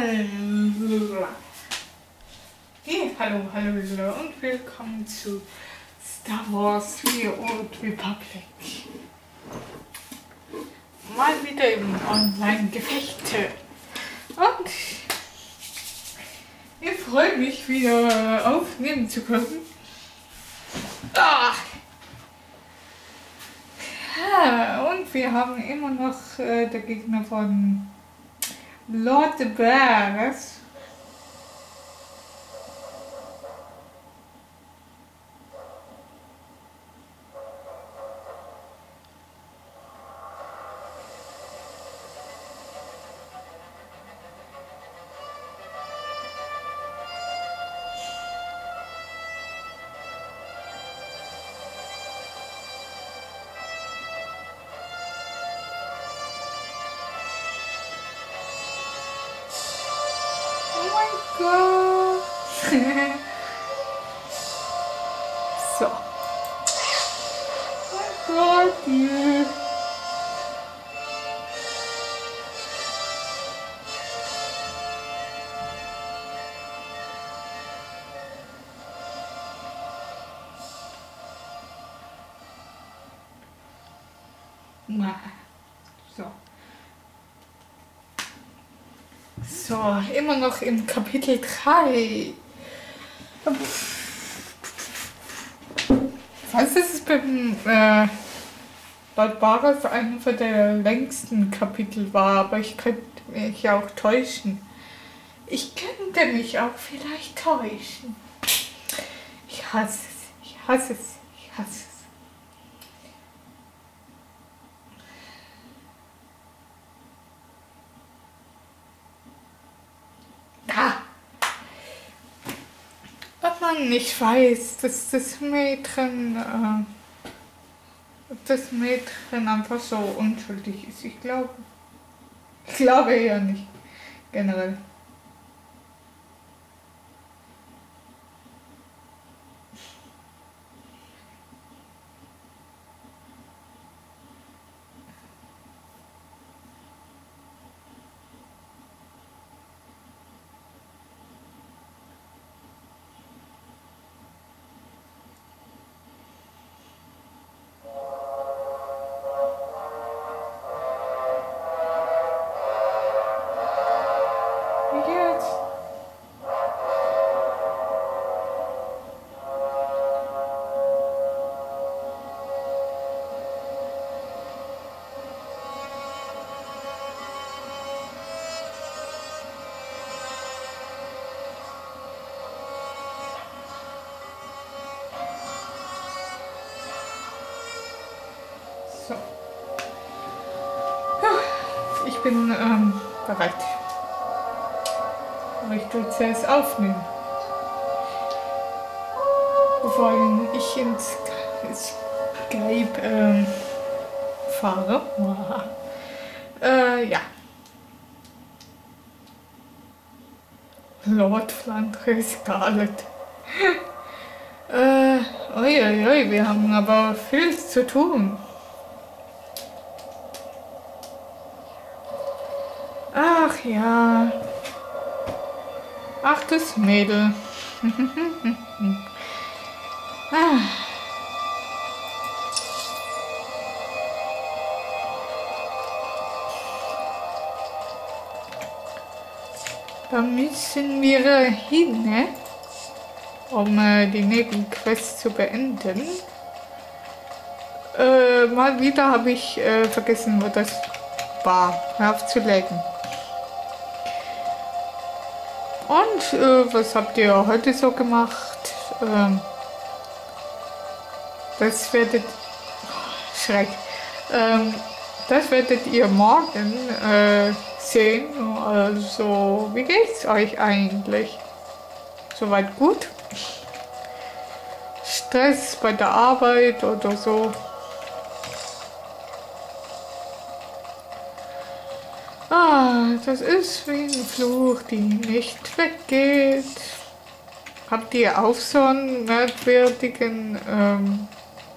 Hallo. Hey, hallo, hallo und willkommen zu Star Wars The Old Republic. Mal wieder im Online-Gefechte. Und ich freue mich wieder aufnehmen zu können. Ah. Ja, und wir haben immer noch äh, der Gegner von Lot bear, that's so. So. So, immer noch im Kapitel 3. Was ist es beim äh, laut Baras einer der längsten Kapitel war, aber ich könnte mich auch täuschen. Ich könnte mich auch vielleicht täuschen. Ich hasse es, ich hasse es, ich hasse es. Da! Nicht weiß, dass das Mädchen, äh, das Mädchen einfach so unschuldig ist. Ich glaube, ich glaube eher nicht, generell. Ich bin ähm, bereit. Aber ich tue zuerst aufnehmen. Bevor ich ins Skype ähm, fahre. äh, ja. Lord Flandre Scarlet. äh, uiuiui, wir haben aber viel zu tun. Ja. Ach, das Mädel. ah. Da müssen wir hin, ne? um äh, die Nebenquest zu beenden. Äh, mal wieder habe ich äh, vergessen, wo das war. Hör auf zu legen. Und äh, was habt ihr heute so gemacht? Ähm, das werdet. Schreck. Ähm, das werdet ihr morgen äh, sehen. Also, wie geht's euch eigentlich? Soweit gut? Stress bei der Arbeit oder so? Das ist wie ein Fluch, die nicht weggeht. Habt ihr auch so einen merkwürdigen ähm,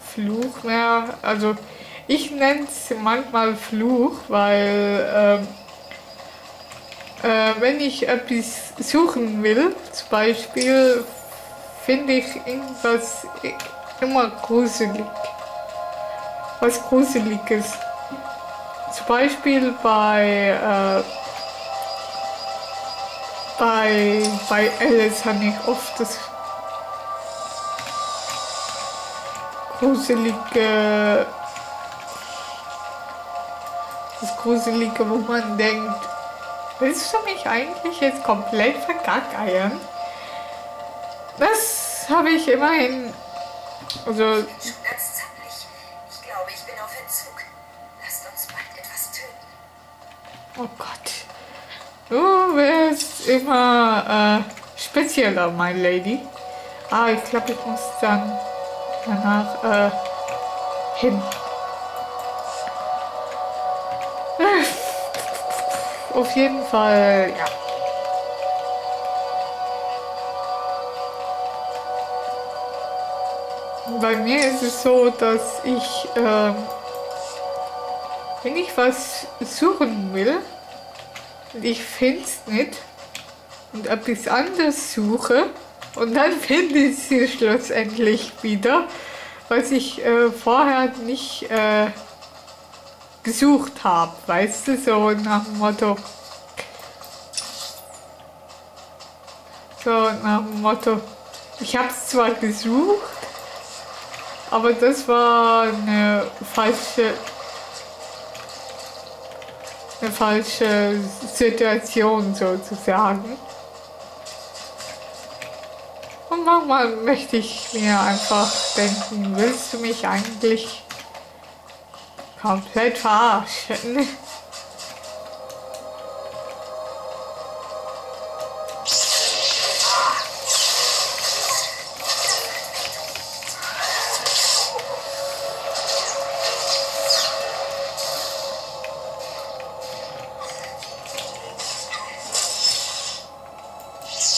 Fluch mehr? Also ich nenne es manchmal Fluch, weil ähm, äh, wenn ich etwas suchen will, zum Beispiel finde ich irgendwas immer gruselig. Was Gruseliges. Zum Beispiel bei, äh, bei, bei Alice habe ich oft das gruselige, das gruselige, wo man denkt, willst du mich eigentlich jetzt komplett vergackeiern? Das habe ich immerhin, also. Ich glaube, ich bin auf Entzug. Lasst uns bald etwas töten. Oh Gott. Du wirst immer äh, spezieller, my lady. Ah, ich glaube, ich muss dann danach äh, hin. Auf jeden Fall, ja. Bei mir ist es so, dass ich, ähm, wenn ich was suchen will, und ich finde es nicht und etwas anderes suche und dann finde ich sie schlussendlich wieder, was ich äh, vorher nicht äh, gesucht habe. Weißt du, so nach dem Motto. So nach dem Motto, ich habe es zwar gesucht, aber das war eine falsche eine falsche Situation sozusagen. Und manchmal möchte ich mir einfach denken, willst du mich eigentlich komplett verarschen?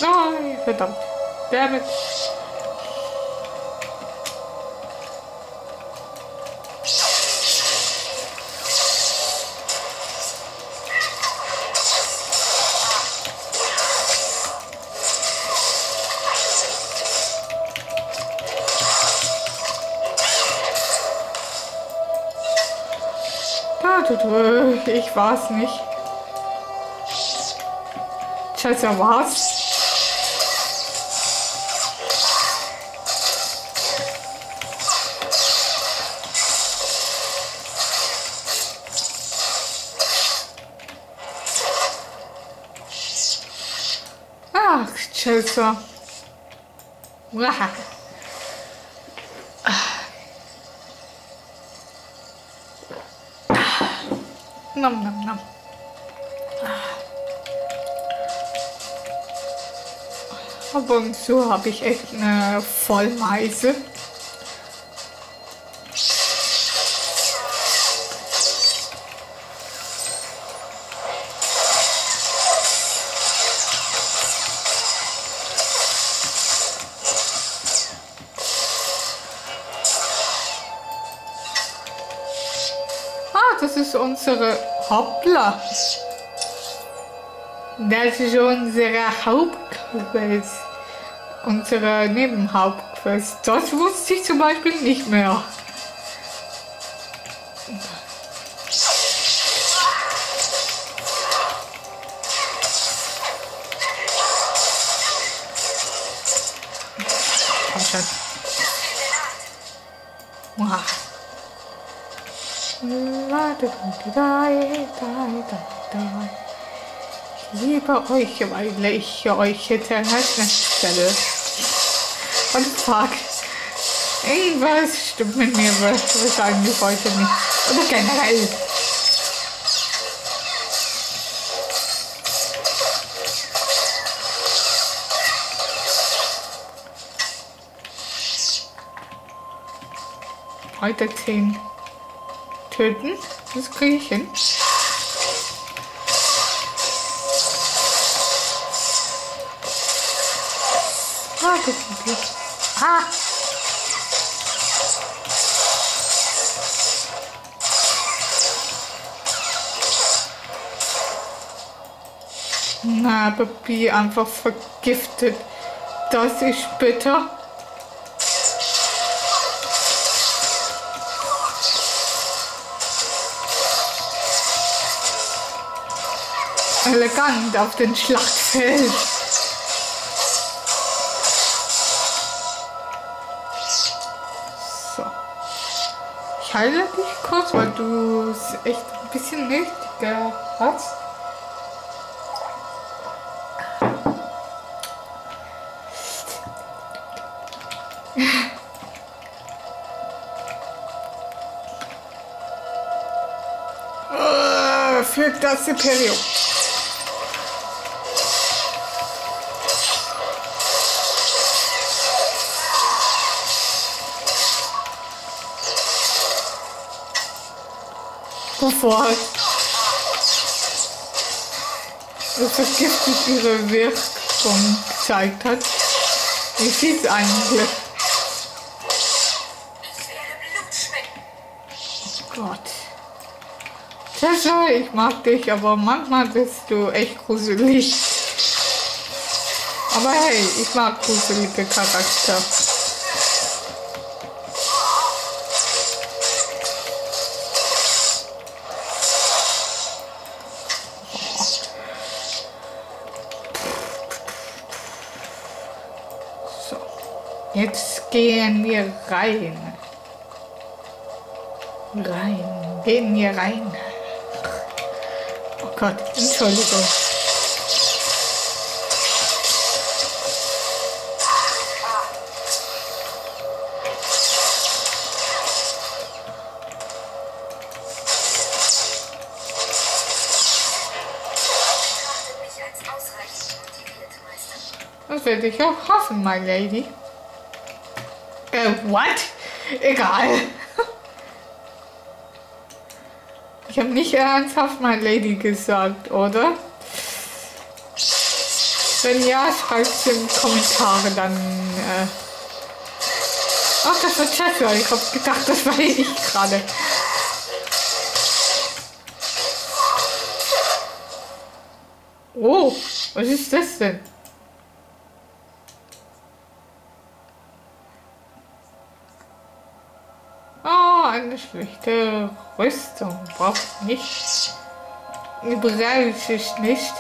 Nein, verdammt. Damit. Da, du, du, ich war's nicht. Scheiße, was? Uah. Nom, nom, nom. Ab und zu habe ich echt eine Vollmeise. Unsere Hoppla. Das ist unsere Hauptquest. Unsere Nebenhauptquest. Das wusste ich zum Beispiel nicht mehr. Liebe euch, weil ich euch erster Stelle. Und fuck. Irgendwas stimmt mit mir wahrscheinlich heute nicht. Oder generell. Weiter 10 töten. Das kriege ich hin. Ah, das ist gut. Ah! Na, Bi einfach vergiftet. Das ist bitter. Elegant auf den Schlachtfeld. So. Ich heile dich kurz, weil du es echt ein bisschen nötiger hast. Äh, Für das Imperium. Bevor es vergiftet ihre Wirkung gezeigt hat. Wie sieht eigentlich? Schmecken. Gott. Tessa, ich mag dich, aber manchmal bist du echt gruselig. Aber hey, ich mag gruselige Charakter. Gehen wir rein. Rein, gehen wir rein. Oh Gott, Entschuldigung. Das werde ich auch hoffen, my lady. Äh, what? Egal. Ich habe nicht ernsthaft my lady gesagt, oder? Wenn ja, schreibt es in die Kommentare, dann... Äh Ach, das war Chester. Ich habe gedacht, das war ich gerade. Oh, was ist das denn? Oh, schlechte Rüstung. Braucht nicht. Brauche ich nicht.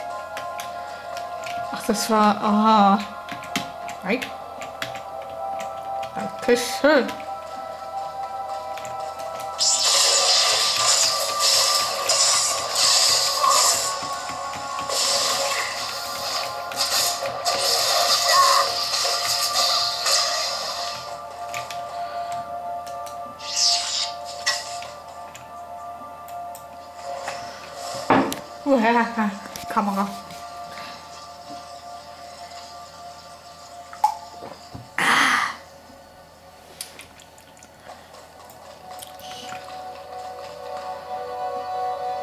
Ach, das war. Aha. Nein. Dankeschön. Uah, Kamera.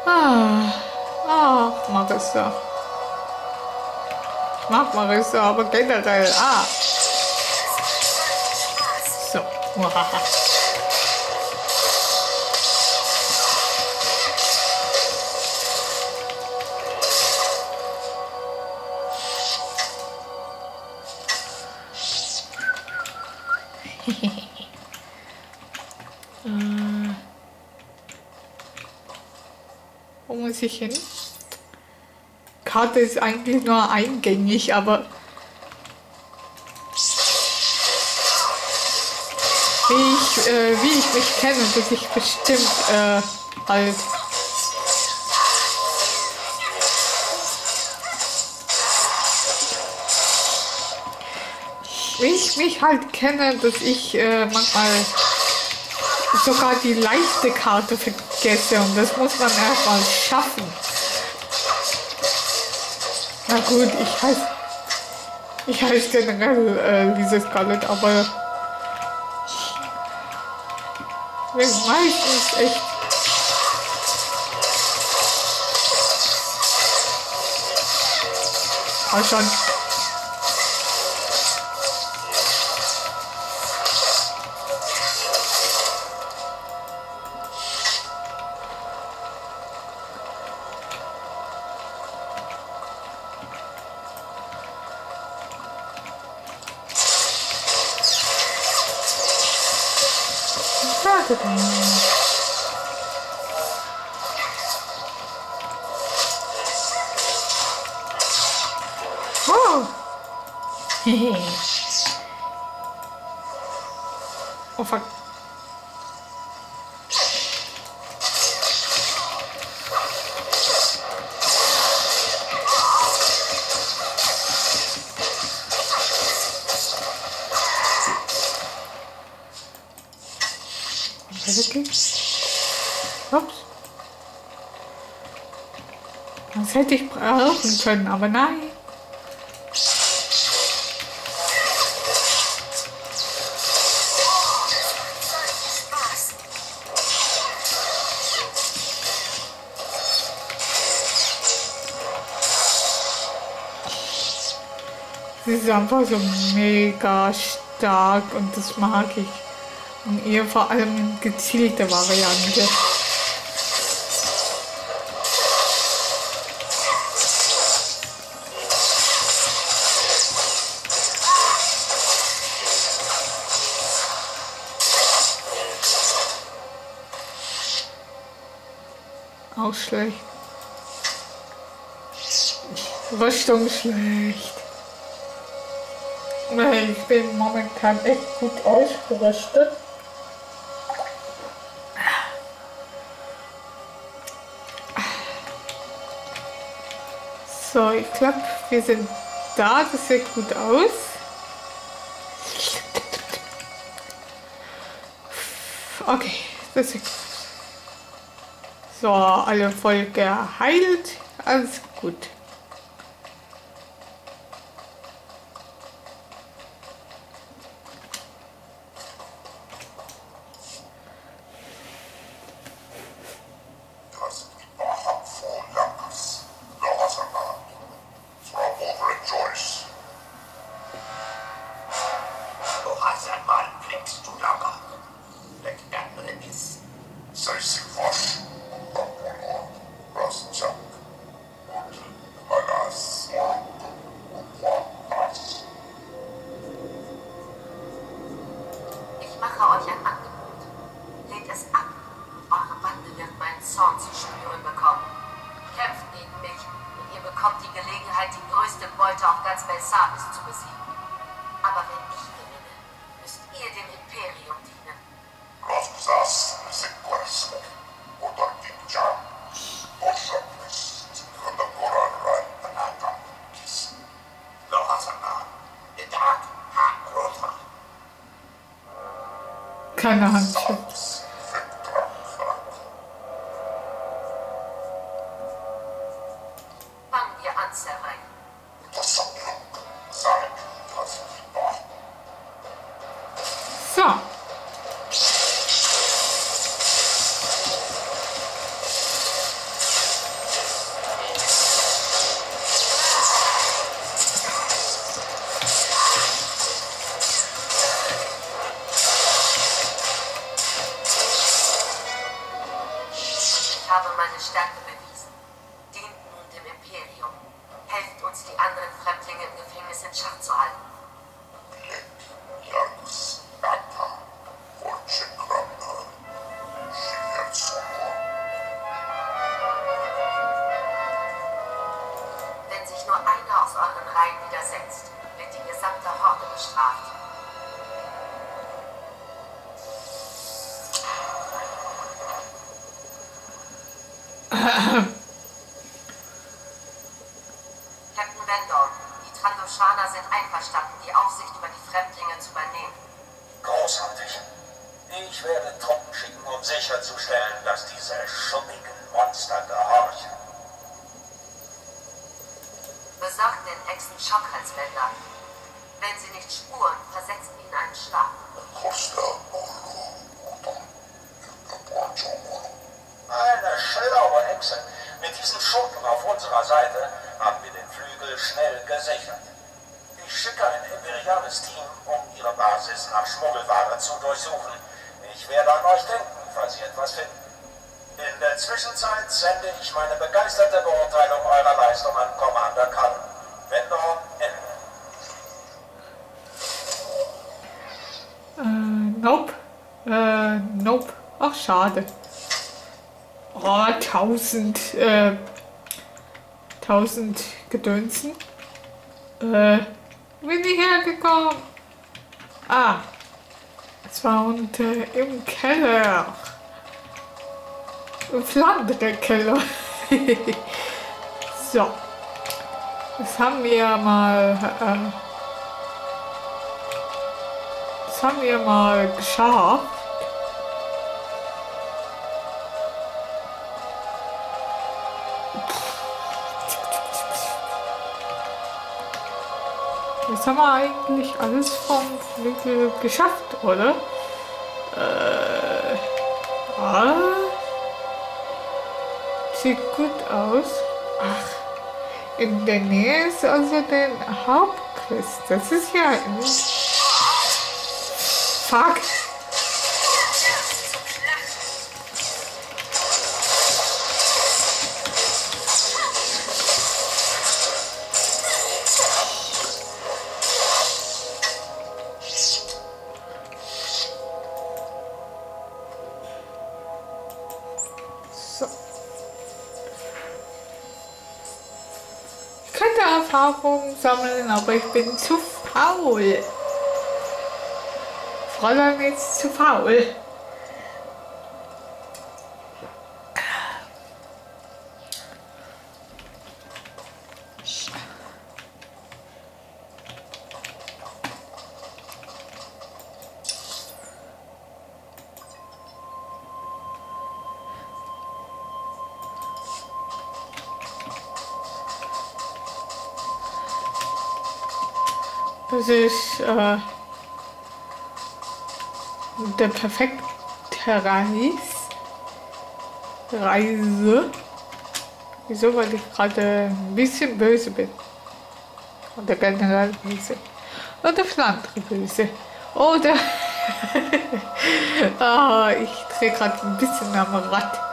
Ah, ah, Marissa. Ich mag Marissa, aber generell. Ah, Spaß. so. Uah. Äh, Wo muss ich hin? Karte ist eigentlich nur eingängig, aber wie ich, äh, wie ich mich kenne, dass ich bestimmt äh, halt ich mich halt kenne, dass ich äh, manchmal sogar die leichte Karte vergesse und das muss man erstmal schaffen. Na gut, ich heiße ich heiße generell äh, Lisa Scarlett, aber bin meistens echt Ah, schon. Oh fuck. Ups. Das hätte ich brauchen können, aber nein. Einfach so mega stark und das mag ich. Und eher vor allem gezielte Variante. Auch schlecht. Rüstung schlecht. Nee, Ich bin momentan echt gut ausgerüstet. So, ich glaube, wir sind da. Das sieht gut aus. Okay, das sieht gut. So, alle voll geheilt. Alles gut. Das überhaupt vor Langes. Lorasana. Frau Reverend Joyce. Noch einmal blickst du lange. Leck Ärmnis. Sei sie wasch. Apollo. Raschak. Und Alas. Was? Ich mache euch ein Angebot. Lehnt es ab. Eure Bande wird meinen Zorn zu spüren bekommen. Kämpft gegen mich und ihr bekommt die Gelegenheit, die größte Beute auf ganz Belsaris zu besiegen. Aber wenn ich gewinne, müsst ihr dem Imperium dienen. Rozbzas Sequest. Oder Gidjam. Oshapis. Kandakoran Ran. Anata. Kis. Lorasana. Edat. Ha-Rota. Keine Handschrift. Habe meine Ich werde Truppen schicken, um sicherzustellen, dass diese schummigen Monster gehorchen. Besorgt den Echsen-Schockhalsbänder. Wenn sie nicht spuren, versetzt ihn einen Schlag. Eine schlaue Hexe. Mit diesen Schurken auf unserer Seite haben wir den Flügel schnell gesichert. Ich schicke ein imperiales Team, um ihre Basis nach Schmuggelware zu durchsuchen. Werde an euch denken, falls sie etwas finden. In der Zwischenzeit sende ich meine begeisterte Beurteilung eurer Leistung an Commander Khan. Vendor, Ende. Äh, nope. Äh, nope. schade. Oh, 1000, äh, 1000 Gedönsen. Äh, bin ich hergekommen? Ah, es war im Keller. Im Flandre-Keller. so. Das haben wir mal, äh, das haben wir mal geschafft. Jetzt haben wir eigentlich alles vom Flügel geschafft, oder? Äh, ja. Sieht gut aus. Ach, in der Nähe ist also der Hauptquest. Das ist ja... Fuck. Sammeln, aber ich bin zu faul. Fräulein ist zu faul. Ist äh, der perfekte Reis. Reise. Wieso? Weil ich gerade ein bisschen böse bin. Oder generell böse. Oder Flandre böse. Oder. ah, ich drehe gerade ein bisschen am Rad.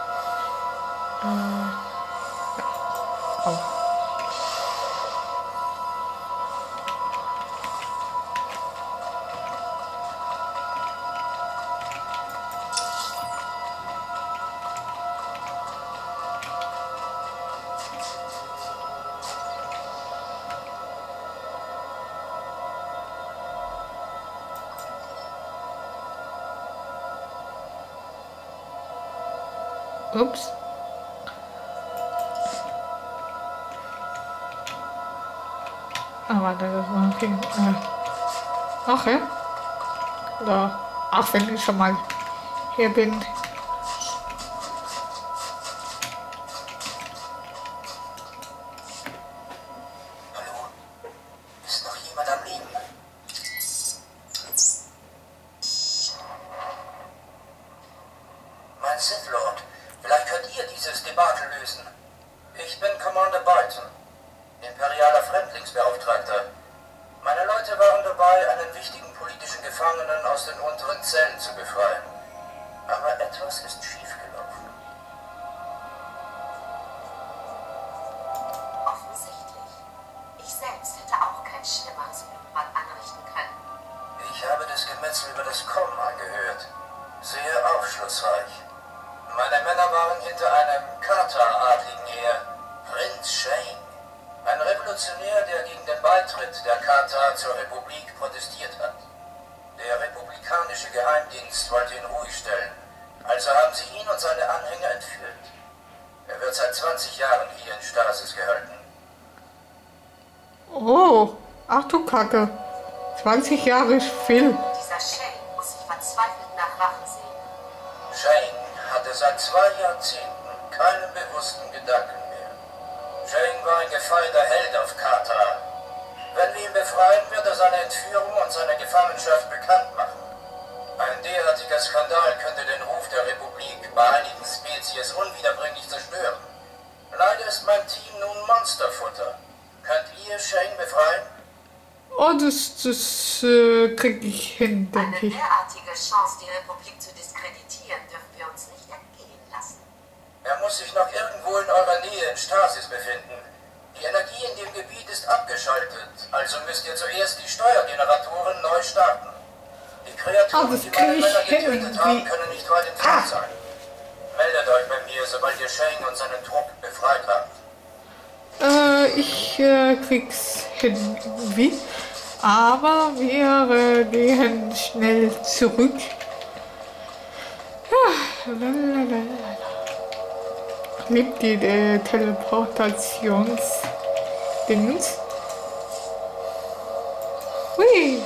Ups. Ah, warte, das war okay. Äh, okay. Ja, auch wenn ich schon mal hier bin. Sith Lord, vielleicht könnt ihr dieses Debakel lösen. Ich bin Commander Bolton, imperialer Fremdlingsbeauftragter. Meine Leute waren dabei, einen wichtigen politischen Gefangenen aus den unteren Zellen zu befreien. Aber etwas ist schiefgelaufen. Offensichtlich. Ich selbst hätte auch kein schlimmeres Blutbad anrichten können. Ich habe das Gemetzel über das Kommen angehört. Sehr aufschlussreich. Meine Männer waren hinter einem Kata-Adligen her, Prinz Shane. Ein Revolutionär, der gegen den Beitritt der Kata zur Republik protestiert hat. Der republikanische Geheimdienst wollte ihn ruhig stellen. Also haben sie ihn und seine Anhänger entführt. Er wird seit 20 Jahren hier in Stasis gehalten. Oh, ach du Kacke. 20 Jahre ist viel. Dieser Shane seit zwei Jahrzehnten keinen bewussten Gedanken mehr. Shane war ein gefeierter Held auf Kata. Wenn wir ihn befreien, wird er seine Entführung und seine Gefangenschaft bekannt machen. Ein derartiger Skandal könnte den Ruf der Republik bei einigen Spezies unwiederbringlich zerstören. Leider ist mein Team nun Monsterfutter. Könnt ihr Shane befreien? Oh, das, das äh, krieg ich hin, Eine denke ich. derartige Chance, die Republik zu diskreditieren, dürfen wir uns nicht entgehen lassen. Er muss sich noch irgendwo in eurer Nähe in Stasis befinden. Die Energie in dem Gebiet ist abgeschaltet, also müsst ihr zuerst die Steuergeneratoren neu starten. Die Kreaturen, ah, die meine Männer getötet haben, können nicht weit entfernt ah. sein. Meldet euch bei mir, sobald ihr Shane und seinen Trupp befreit habt. Äh, ich äh, krieg's hin. Wie? Aber wir äh, gehen schnell zurück. Ah, ja, lalalala. Mitglied äh, der Teleportationsdings. Hui!